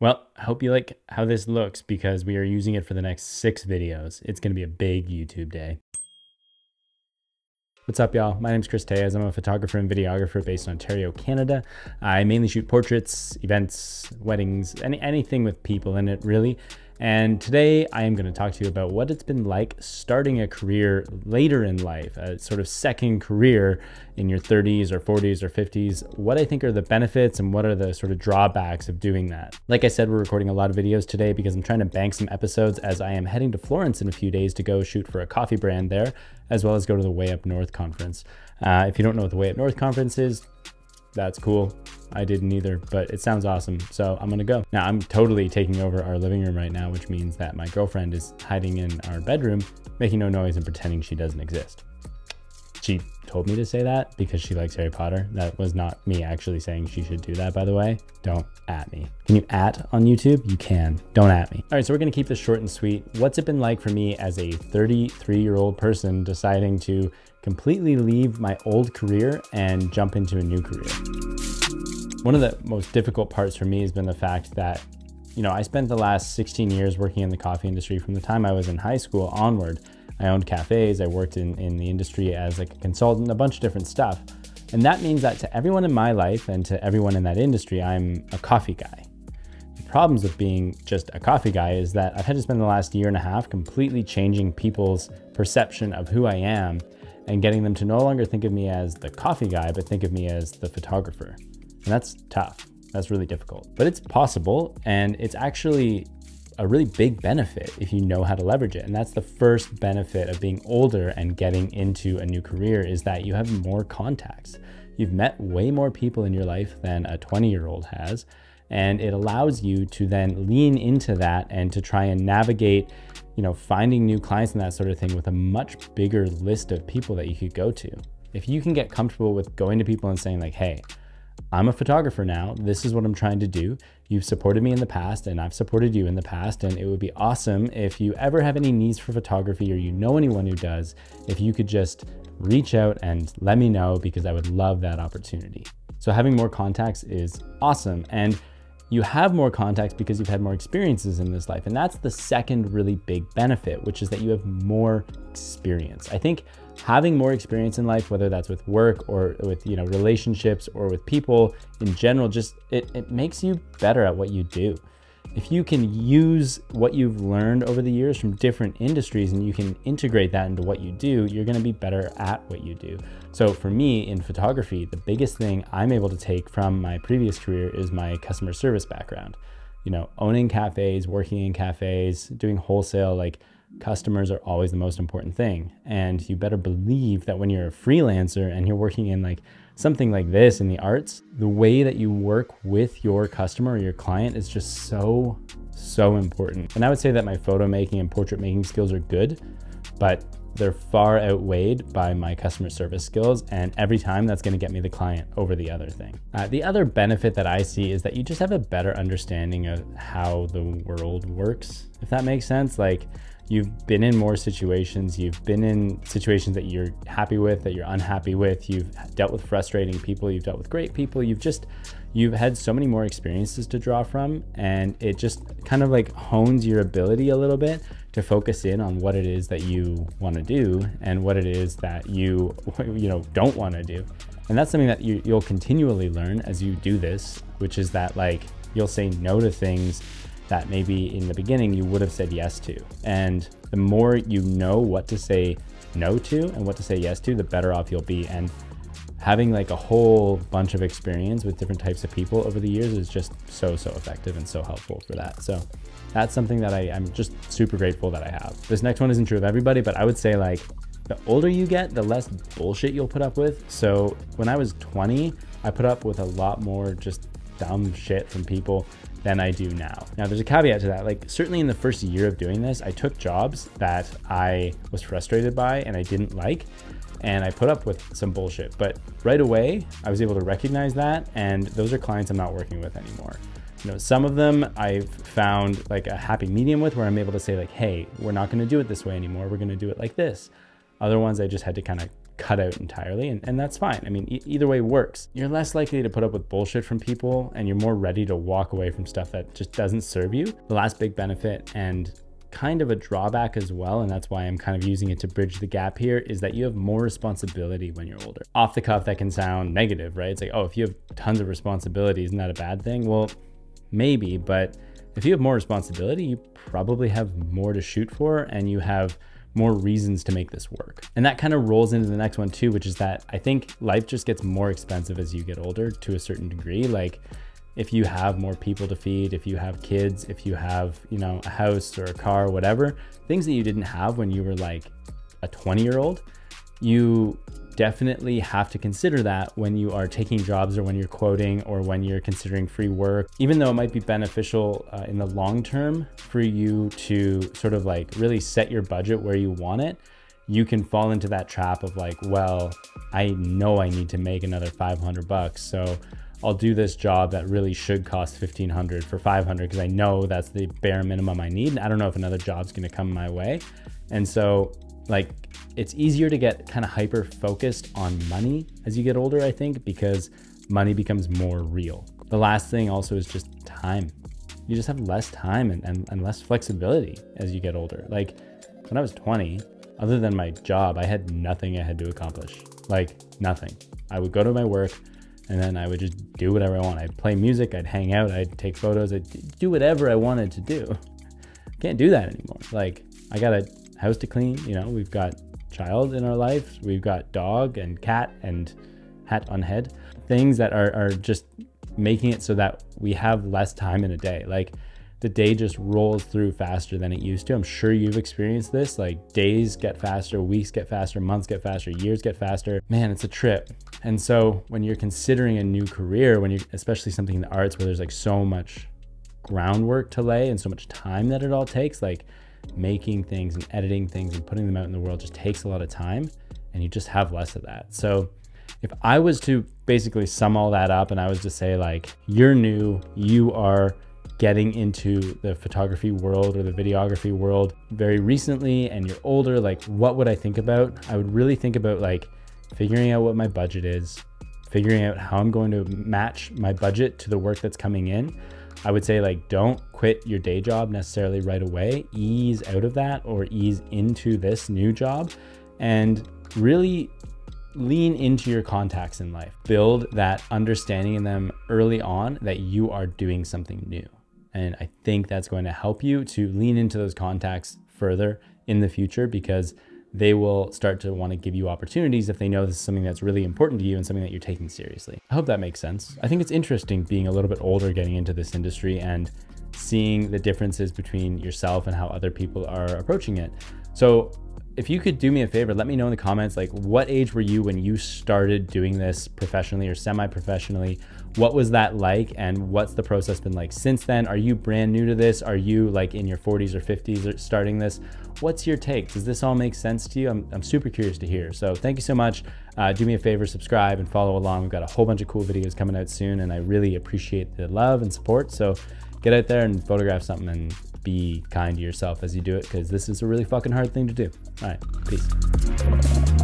Well, I hope you like how this looks because we are using it for the next six videos. It's going to be a big YouTube day. What's up, y'all? My name is Chris Tellez. I'm a photographer and videographer based in Ontario, Canada. I mainly shoot portraits, events, weddings, any, anything with people in it, really. And today I am going to talk to you about what it's been like starting a career later in life, a sort of second career in your 30s or 40s or 50s, what I think are the benefits and what are the sort of drawbacks of doing that. Like I said, we're recording a lot of videos today because I'm trying to bank some episodes as I am heading to Florence in a few days to go shoot for a coffee brand there, as well as go to the Way Up North conference. Uh, if you don't know what the Way Up North conference is, that's cool. I didn't either, but it sounds awesome. So I'm gonna go. Now I'm totally taking over our living room right now, which means that my girlfriend is hiding in our bedroom, making no noise and pretending she doesn't exist. She told me to say that because she likes Harry Potter. That was not me actually saying she should do that, by the way. Don't at me. Can you at on YouTube? You can. Don't at me. All right, so we're gonna keep this short and sweet. What's it been like for me as a 33 year old person deciding to completely leave my old career and jump into a new career? One of the most difficult parts for me has been the fact that you know, I spent the last 16 years working in the coffee industry from the time I was in high school onward. I owned cafes, I worked in, in the industry as like a consultant, a bunch of different stuff. And that means that to everyone in my life and to everyone in that industry, I'm a coffee guy. The problems with being just a coffee guy is that I've had to spend the last year and a half completely changing people's perception of who I am and getting them to no longer think of me as the coffee guy, but think of me as the photographer. And that's tough. That's really difficult, but it's possible. And it's actually a really big benefit if you know how to leverage it. And that's the first benefit of being older and getting into a new career is that you have more contacts. You've met way more people in your life than a 20 year old has. And it allows you to then lean into that and to try and navigate, you know, finding new clients and that sort of thing with a much bigger list of people that you could go to. If you can get comfortable with going to people and saying like, hey, I'm a photographer now. This is what I'm trying to do. You've supported me in the past and I've supported you in the past. And it would be awesome if you ever have any needs for photography or you know anyone who does, if you could just reach out and let me know because I would love that opportunity. So having more contacts is awesome. And you have more contacts because you've had more experiences in this life. And that's the second really big benefit, which is that you have more experience. I think having more experience in life, whether that's with work or with, you know, relationships or with people in general, just it, it makes you better at what you do. If you can use what you've learned over the years from different industries and you can integrate that into what you do, you're going to be better at what you do. So for me in photography, the biggest thing I'm able to take from my previous career is my customer service background. You know, owning cafes, working in cafes, doing wholesale, like customers are always the most important thing. And you better believe that when you're a freelancer and you're working in like something like this in the arts, the way that you work with your customer or your client is just so, so important. And I would say that my photo making and portrait making skills are good, but they're far outweighed by my customer service skills. And every time that's going to get me the client over the other thing. Uh, the other benefit that I see is that you just have a better understanding of how the world works, if that makes sense. Like, you've been in more situations, you've been in situations that you're happy with, that you're unhappy with, you've dealt with frustrating people, you've dealt with great people, you've just you've had so many more experiences to draw from and it just kind of like hones your ability a little bit to focus in on what it is that you want to do and what it is that you you know don't want to do. And that's something that you, you'll continually learn as you do this, which is that like you'll say no to things that maybe in the beginning you would have said yes to. And the more you know what to say no to and what to say yes to, the better off you'll be. And having like a whole bunch of experience with different types of people over the years is just so, so effective and so helpful for that. So that's something that I, I'm just super grateful that I have. This next one isn't true of everybody, but I would say like the older you get, the less bullshit you'll put up with. So when I was 20, I put up with a lot more just dumb shit from people than I do now. Now, there's a caveat to that. Like, certainly in the first year of doing this, I took jobs that I was frustrated by and I didn't like, and I put up with some bullshit. But right away, I was able to recognize that, and those are clients I'm not working with anymore. You know, some of them I've found like a happy medium with where I'm able to say like, hey, we're not going to do it this way anymore. We're going to do it like this. Other ones I just had to kind of cut out entirely, and, and that's fine. I mean, e- either way works. You're less likely to put up with bullshit from people, and you're more ready to walk away from stuff that just doesn't serve you. The last big benefit, and kind of a drawback as well, and that's why I'm kind of using it to bridge the gap here, is that you have more responsibility when you're older. Off the cuff, that can sound negative, right? It's like, oh, if you have tons of responsibility, isn't that a bad thing? Well, maybe, but if you have more responsibility, you probably have more to shoot for and you have more reasons to make this work. And that kind of rolls into the next one too, which is that I think life just gets more expensive as you get older to a certain degree. Like if you have more people to feed, if you have kids, if you have, you know, a house or a car, whatever, things that you didn't have when you were like a 20 year old, you definitely have to consider that when you are taking jobs or when you're quoting or when you're considering free work. Even though it might be beneficial uh, in the long term for you to sort of like really set your budget where you want it, you can fall into that trap of like, well, I know I need to make another 500 bucks. So I'll do this job that really should cost 1500 for 500 because I know that's the bare minimum I need. And I don't know if another job's going to come my way. And so like it's easier to get kind of hyper focused on money as you get older, I think, because money becomes more real. The last thing also is just time. You just have less time and, and, and less flexibility as you get older. Like when I was 20, other than my job, I had nothing I had to accomplish. Like nothing. I would go to my work and then I would just do whatever I want. I'd play music, I'd hang out, I'd take photos, I'd do whatever I wanted to do. Can't do that anymore. Like I got a house to clean, you know, we've got child in our life. We've got dog and cat and hat on head. Things that are, are just making it so that we have less time in a day. Like the day just rolls through faster than it used to. I'm sure you've experienced this. Like days get faster, weeks get faster, months get faster, years get faster. Man, it's a trip. And so when you're considering a new career, when you're especially something in the arts where there's like so much groundwork to lay and so much time that it all takes, like making things and editing things and putting them out in the world just takes a lot of time and you just have less of that. So if I was to basically sum all that up and I was to say like you're new, you are getting into the photography world or the videography world very recently and you're older, like what would I think about? I would really think about like figuring out what my budget is, figuring out how I'm going to match my budget to the work that's coming in. I would say like don't quit your day job necessarily right away. Ease out of that or ease into this new job and really lean into your contacts in life. Build that understanding in them early on that you are doing something new. And I think that's going to help you to lean into those contacts further in the future because they will start to want to give you opportunities if they know this is something that's really important to you and something that you're taking seriously. I hope that makes sense. I think it's interesting being a little bit older getting into this industry and seeing the differences between yourself and how other people are approaching it. So if you could do me a favor, let me know in the comments like what age were you when you started doing this professionally or semi-professionally? What was that like and what's the process been like since then? Are you brand new to this? Are you like in your 40s or 50s starting this? What's your take? Does this all make sense to you? I'm, I'm super curious to hear. So thank you so much. Uh, do me a favor, subscribe and follow along. We've got a whole bunch of cool videos coming out soon and I really appreciate the love and support. So get out there and photograph something and be kind to yourself as you do it because this is a really fucking hard thing to do. All right, peace.